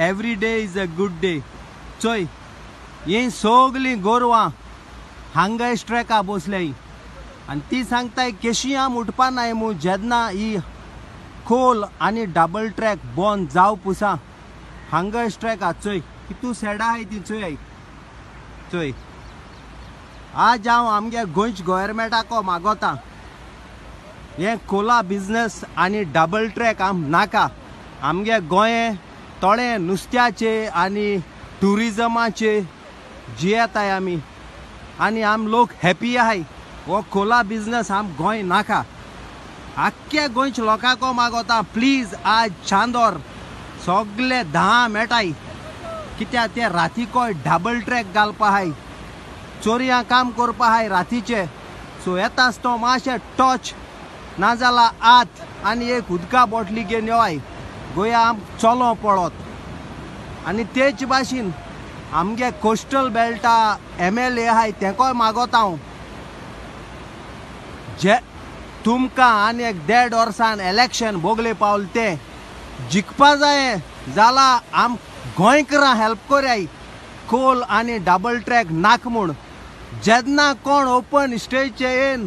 Every day is a good day चोय. ही सोगलीं गोरवां. हांगा ट्रॅका बसल्याय आनी ती सांगताय केशी आम उठपा नाय मू जेन्ना ही खोल आनी डबल ट्रॅक बंद जाव पुसा. हांगा ट्रॅक हा चोय. कितू सेडा आहाय ती चोय आई. चोय. आज हांव आमगे गोंयच गोवोरमेंटाको मागोता. हे कोला बिझनेस आनी डबल ट्रॅक आम नाका. आमगे गोंये थोडे नुस्त्याचे आनी ट्युरिजमाचे जियेताय आमी आनी आम लोक हॅपी आहाय हो खोला बिझनेस आम गोंय नाका. आख्ख्या गोंयच लोकांको मागोता प्लीज आज चांदोर. सगळे धा मेटाय कित्याक ते रातीको डबल ट्रॅक घालपा आहाय चोरयां काम करपा आहाय रातीचे. सो येता आसतो मातशें टॉच नाजाल्या आत आनी एक उदका बॉटली घेवन येवाय गोंया आम चलो पळत. आनी तेच भाशेन आमगे कोस्टल बेल्टा एम एल ए आहाय तेंकोय मागोता हांव जे तुमकां आनी एक देड वर्सान इलेक्शन भोगले पावल ते जिखपा जाय जाला आम गोंयकारां हेल्प कोराय कोल आनी डबल ट्रॅक नाक म्हूण जेन्ना कोण ओपन स्टेजचे येन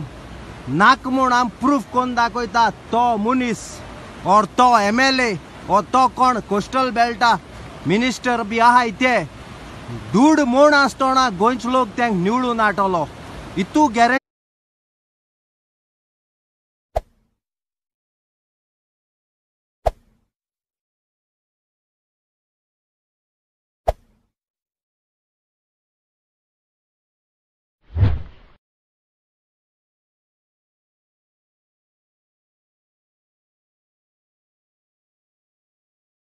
नाक म्हूण आम प्रूफ कोन्न दाखयता तो मनीस. ऑर तो एम एल ए ओ तो कोण कोस्टल बेल्टा. मिनिस्टर बी आहाय ते दूड म्हूण आसतना गोंयच लोक तेंक निवडून हाडटलो इतू गॅरंटी